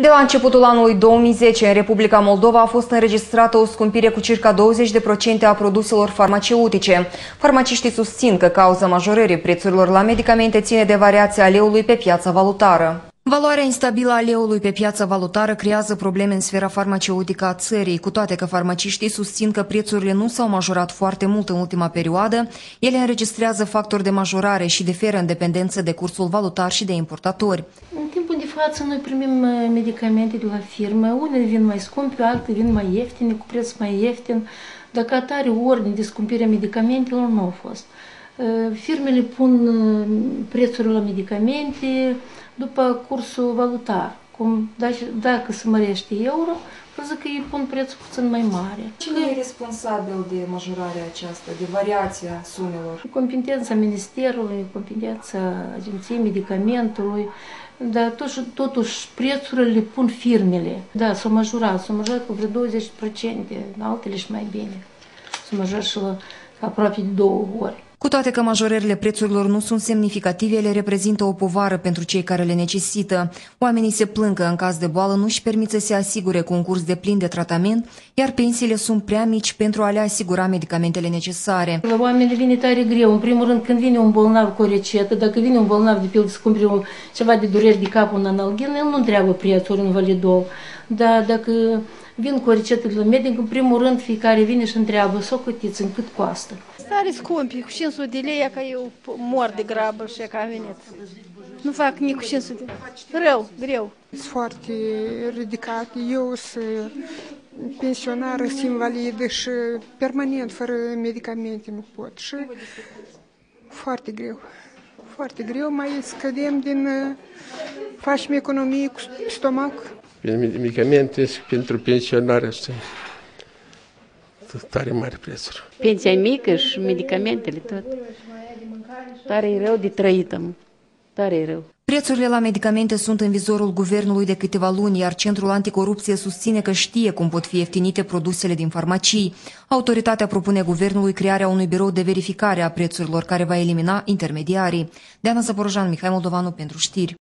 De la începutul anului 2010, în Republica Moldova a fost înregistrată o scumpire cu circa 20% a produselor farmaceutice. Farmaciștii susțin că cauza majorării prețurilor la medicamente ține de variația leului pe piața valutară. Valoarea instabilă a leului pe piața valutară creează probleme în sfera farmaceutică a țării, cu toate că farmaciștii susțin că prețurile nu s-au majorat foarte mult în ultima perioadă, ele înregistrează factori de majorare și diferă în dependență de cursul valutar și de importatori. În timpul de față noi primim uh, medicamente de la firmă, unele vin mai scumpe, altele vin mai ieftine, cu preț mai ieftin. Dacă atare ordine de scumpire a medicamentelor nu au fost. Uh, firmele pun uh, prețurile la medicamente, după cursul valutar. Cum, dacă se mărește euro, văzut că ei pun prețul puțin mai mare. Cine e responsabil de majorarea aceasta, de variația sumelor? Competența Ministerului, competența Agenției Medicamentului, dar totuși, totuși prețurile le pun firmele. Da, s-au majorat, s-au majorat cu vreo 20%, altele și mai bine. S-au majorat și la aproape de două ori. Cu toate că majorările prețurilor nu sunt semnificative, ele reprezintă o povară pentru cei care le necesită. Oamenii se plâng că în caz de boală nu își permit să se asigure cu un curs de plin de tratament, iar pensiile sunt prea mici pentru a le asigura medicamentele necesare. La oameni vine tare greu. În primul rând, când vine un bolnav cu o recetă, dacă vine un bolnav de pildă să cumpere un, ceva de dureri de cap, un analgin, el nu întreabă prețul în validol. Dar dacă vin cu o rețetă de la medic, în primul rând fiecare vine și întreabă, să o câtiți, în cât costă. Stare scumpi, cu 500 de lei, ca eu mor de grabă și ca venit. Nu fac nici cu 500 de lei. Rău, greu. Sunt foarte ridicat. Eu sunt pensionară, sunt invalidă și permanent fără medicamente nu pot. Și foarte greu. Foarte greu, mai scădem din... Facem economie cu stomac. Medicamente pentru pensionare asta tare mari prețuri. Pensia mică și medicamentele tot. Tare e rău de trăit am. Tare e rău. Prețurile la medicamente sunt în vizorul guvernului de câteva luni, iar Centrul Anticorupție susține că știe cum pot fi ieftinite produsele din farmacii. Autoritatea propune guvernului crearea unui birou de verificare a prețurilor care va elimina intermediarii. Deana Zăporojan, Mihai Moldovanu pentru știri.